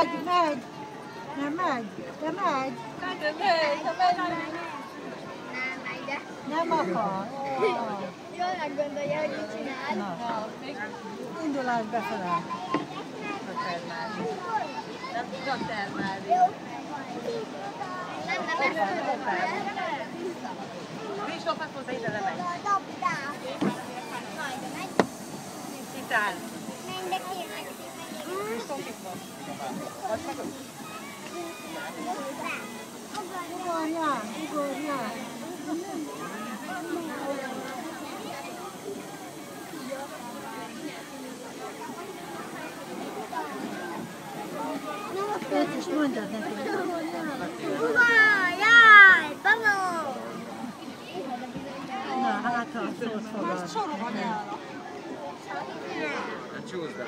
megy, megy. Nem megy, de megy. De megy, de megy. Nem megy, de. Nem akar. Jól meggondolja, hogy mit csinál. Na, indulás befele. Nem tudom termelni. Nem, nem, nem, nem, nem. Nincs lopathoz, ide lemegy. Dobd rá. Itt áll. 我吃面条。我吃面条。妈妈呀，爸爸。那阿拉卡斯斯火锅。啥东西啊？关着的。